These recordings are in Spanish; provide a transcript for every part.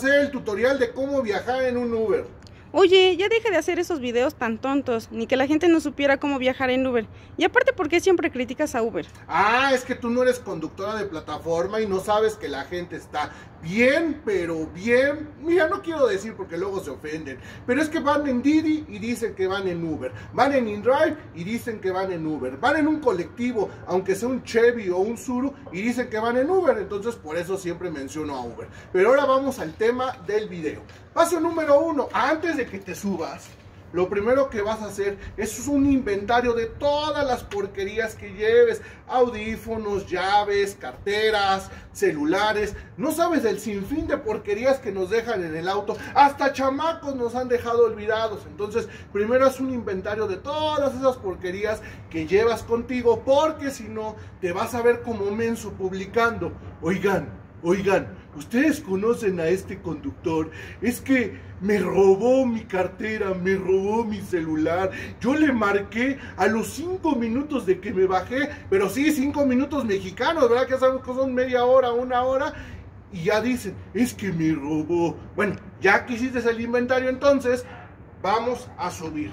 hacer el tutorial de cómo viajar en un Uber. Oye, ya deja de hacer esos videos tan tontos, ni que la gente no supiera cómo viajar en Uber. Y aparte, ¿por qué siempre criticas a Uber? Ah, es que tú no eres conductora de plataforma y no sabes que la gente está bien, pero bien. Mira, no quiero decir porque luego se ofenden, pero es que van en Didi y dicen que van en Uber. Van en InDrive y dicen que van en Uber. Van en un colectivo, aunque sea un Chevy o un Suru, y dicen que van en Uber. Entonces, por eso siempre menciono a Uber. Pero ahora vamos al tema del video. Paso número uno, antes de que te subas, lo primero que vas a hacer es un inventario de todas las porquerías que lleves. Audífonos, llaves, carteras, celulares. No sabes del sinfín de porquerías que nos dejan en el auto. Hasta chamacos nos han dejado olvidados. Entonces, primero haz un inventario de todas esas porquerías que llevas contigo. Porque si no, te vas a ver como menso publicando. Oigan, Oigan, ustedes conocen a este conductor. Es que me robó mi cartera, me robó mi celular. Yo le marqué a los cinco minutos de que me bajé, pero sí, cinco minutos mexicanos, ¿verdad? Que sabemos que son media hora, una hora. Y ya dicen, es que me robó. Bueno, ya que hiciste el inventario, entonces vamos a subir.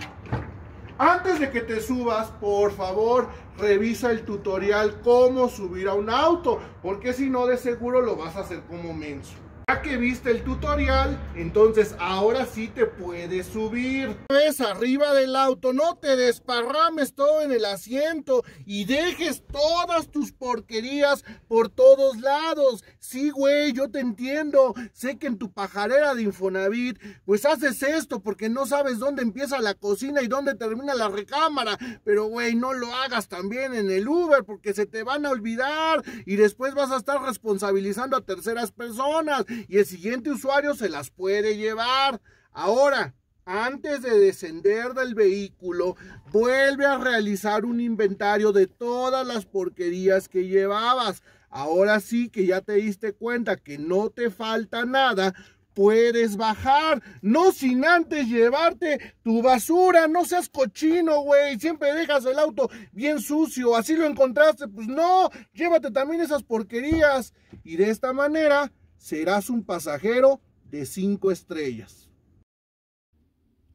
Antes de que te subas, por favor, revisa el tutorial cómo subir a un auto, porque si no, de seguro lo vas a hacer como menso. Ya que viste el tutorial, entonces ahora sí te puedes subir. Ves arriba del auto, no te desparrames todo en el asiento y dejes todas tus porquerías por todos lados. Sí, güey, yo te entiendo. Sé que en tu pajarera de Infonavit, pues haces esto porque no sabes dónde empieza la cocina y dónde termina la recámara. Pero, güey, no lo hagas también en el Uber porque se te van a olvidar y después vas a estar responsabilizando a terceras personas y el siguiente usuario se las puede llevar. Ahora, antes de descender del vehículo, vuelve a realizar un inventario de todas las porquerías que llevabas. Ahora sí que ya te diste cuenta que no te falta nada, puedes bajar, no sin antes llevarte tu basura, no seas cochino, güey, siempre dejas el auto bien sucio, así lo encontraste, pues no, llévate también esas porquerías. Y de esta manera serás un pasajero de cinco estrellas.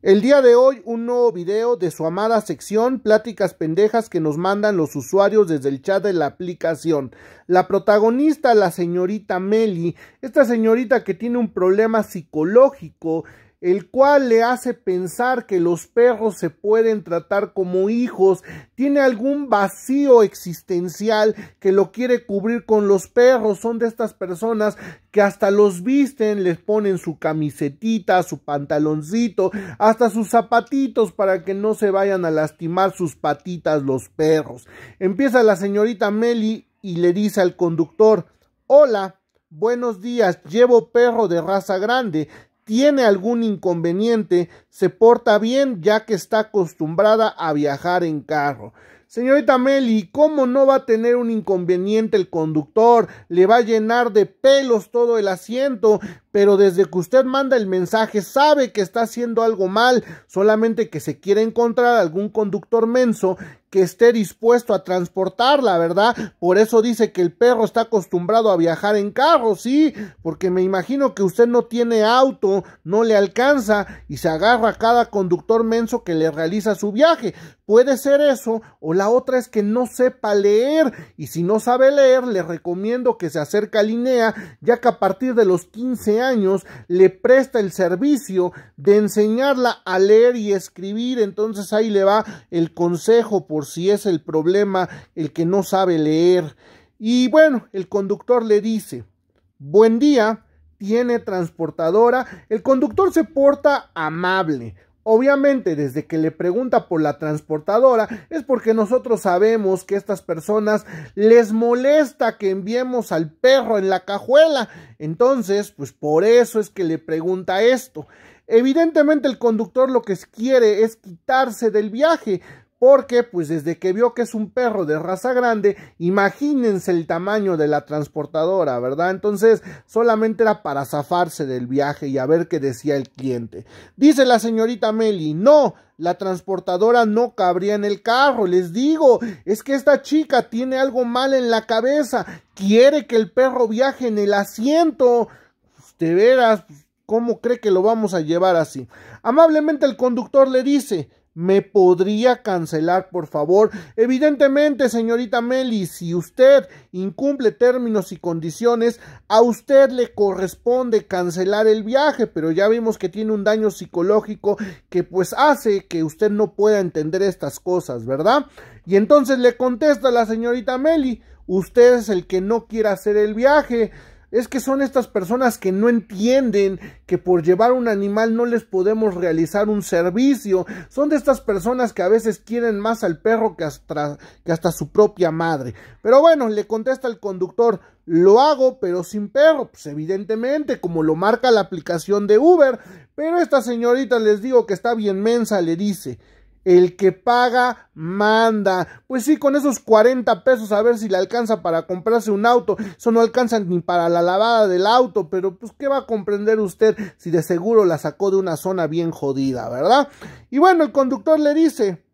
El día de hoy un nuevo video de su amada sección Pláticas pendejas que nos mandan los usuarios desde el chat de la aplicación. La protagonista, la señorita Meli, esta señorita que tiene un problema psicológico el cual le hace pensar que los perros se pueden tratar como hijos, tiene algún vacío existencial que lo quiere cubrir con los perros, son de estas personas que hasta los visten, les ponen su camisetita, su pantaloncito, hasta sus zapatitos para que no se vayan a lastimar sus patitas los perros. Empieza la señorita Meli y le dice al conductor, hola, buenos días, llevo perro de raza grande, tiene algún inconveniente, se porta bien ya que está acostumbrada a viajar en carro. Señorita Meli, ¿cómo no va a tener un inconveniente el conductor? Le va a llenar de pelos todo el asiento, pero desde que usted manda el mensaje sabe que está haciendo algo mal, solamente que se quiere encontrar algún conductor menso que esté dispuesto a transportarla, ¿verdad? Por eso dice que el perro está acostumbrado a viajar en carro, sí, porque me imagino que usted no tiene auto, no le alcanza y se agarra a cada conductor menso que le realiza su viaje. Puede ser eso, o la otra es que no sepa leer, y si no sabe leer, le recomiendo que se acerque a Linea, ya que a partir de los 15 años le presta el servicio de enseñarla a leer y escribir, entonces ahí le va el consejo por si es el problema el que no sabe leer. Y bueno, el conductor le dice, buen día, tiene transportadora, el conductor se porta amable. Obviamente, desde que le pregunta por la transportadora, es porque nosotros sabemos que estas personas les molesta que enviemos al perro en la cajuela. Entonces, pues por eso es que le pregunta esto. Evidentemente el conductor lo que quiere es quitarse del viaje, porque pues desde que vio que es un perro de raza grande, imagínense el tamaño de la transportadora, ¿verdad? Entonces solamente era para zafarse del viaje y a ver qué decía el cliente. Dice la señorita Meli, no, la transportadora no cabría en el carro, les digo, es que esta chica tiene algo mal en la cabeza, quiere que el perro viaje en el asiento de veras, ¿cómo cree que lo vamos a llevar así? Amablemente el conductor le dice, ¿Me podría cancelar, por favor? Evidentemente, señorita Meli, si usted incumple términos y condiciones, a usted le corresponde cancelar el viaje, pero ya vimos que tiene un daño psicológico que pues hace que usted no pueda entender estas cosas, ¿verdad? Y entonces le contesta la señorita Meli, usted es el que no quiere hacer el viaje es que son estas personas que no entienden que por llevar un animal no les podemos realizar un servicio. Son de estas personas que a veces quieren más al perro que hasta, su propia madre. Pero bueno, le contesta el conductor, lo hago pero sin perro. Pues evidentemente, como lo marca la aplicación de Uber. Pero esta señorita les digo que está bien mensa, le dice, el que paga, manda. Pues sí, con esos 40 pesos a ver si le alcanza para comprarse un auto. Eso no alcanza ni para la lavada del auto, pero pues ¿qué va a comprender usted si de seguro la sacó de una zona bien jodida, verdad? Y bueno, el conductor le dice,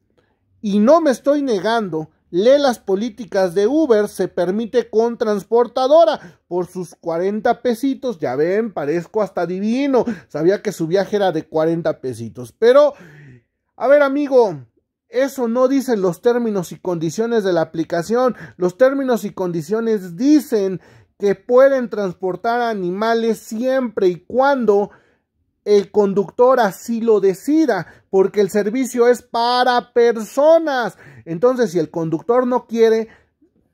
y no me estoy negando, lee las políticas de Uber, se permite con transportadora por sus 40 pesitos. Ya ven, parezco hasta divino. Sabía que su viaje era de 40 pesitos, pero... A ver, amigo, eso no dicen los términos y condiciones de la aplicación. Los términos y condiciones dicen que pueden transportar animales siempre y cuando el conductor así lo decida, porque el servicio es para personas. Entonces, si el conductor no quiere,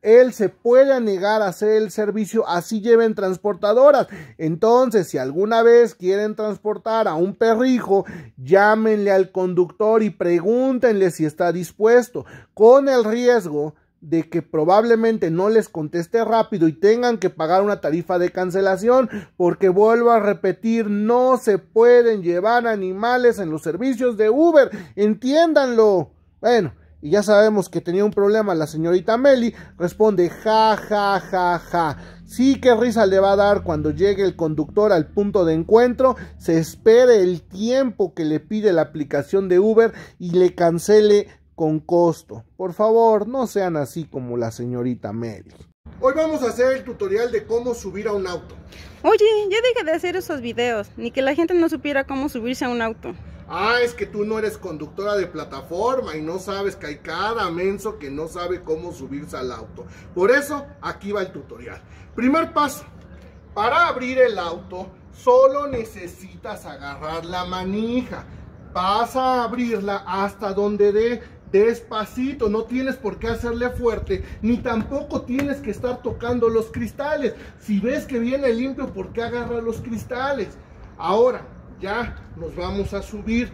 él se puede negar a hacer el servicio, así lleven transportadoras. Entonces, si alguna vez quieren transportar a un perrijo, llámenle al conductor y pregúntenle si está dispuesto, con el riesgo de que probablemente no les conteste rápido y tengan que pagar una tarifa de cancelación, porque vuelvo a repetir, no se pueden llevar animales en los servicios de Uber, entiéndanlo. Bueno, y ya sabemos que tenía un problema la señorita Meli, responde ja, ja, ja, ja. Sí, qué risa le va a dar cuando llegue el conductor al punto de encuentro, se espere el tiempo que le pide la aplicación de Uber y le cancele con costo. Por favor, no sean así como la señorita Meli. Hoy vamos a hacer el tutorial de cómo subir a un auto. Oye, ya deje de hacer esos videos, ni que la gente no supiera cómo subirse a un auto. Ah, es que tú no eres conductora de plataforma y no sabes que hay cada menso que no sabe cómo subirse al auto. Por eso, aquí va el tutorial. Primer paso. Para abrir el auto, solo necesitas agarrar la manija. Vas a abrirla hasta donde dé despacito, no tienes por qué hacerle fuerte, ni tampoco tienes que estar tocando los cristales. Si ves que viene limpio, ¿por qué agarra los cristales? Ahora, ya nos vamos a subir.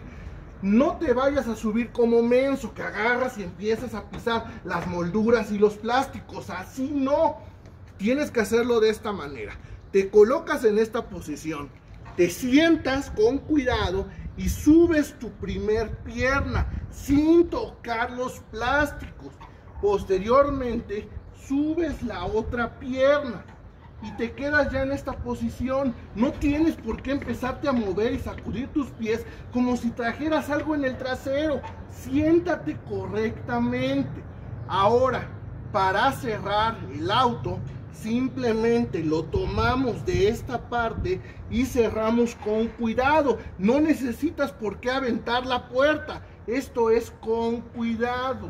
No te vayas a subir como menso, que agarras y empiezas a pisar las molduras y los plásticos. Así no. Tienes que hacerlo de esta manera. Te colocas en esta posición. Te sientas con cuidado y subes tu primer pierna sin tocar los plásticos. Posteriormente, subes la otra pierna y te quedas ya en esta posición. No tienes por qué empezarte a mover y sacudir tus pies como si trajeras algo en el trasero. Siéntate correctamente. Ahora, para cerrar el auto, simplemente lo tomamos de esta parte y cerramos con cuidado. No necesitas por qué aventar la puerta. Esto es con cuidado.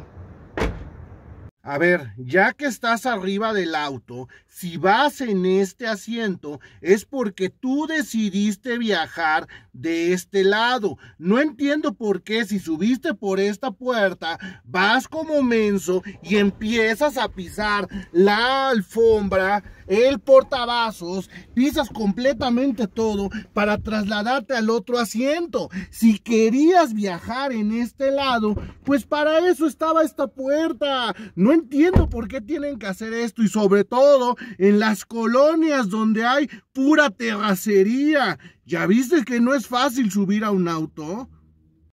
A ver, ya que estás arriba del auto, si vas en este asiento es porque tú decidiste viajar de este lado. No entiendo por qué si subiste por esta puerta, vas como menso y empiezas a pisar la alfombra, el portavasos, pisas completamente todo para trasladarte al otro asiento. Si querías viajar en este lado, pues para eso estaba esta puerta. No entiendo por qué tienen que hacer esto y sobre todo en las colonias donde hay pura terracería. ¿Ya viste que no es fácil subir a un auto?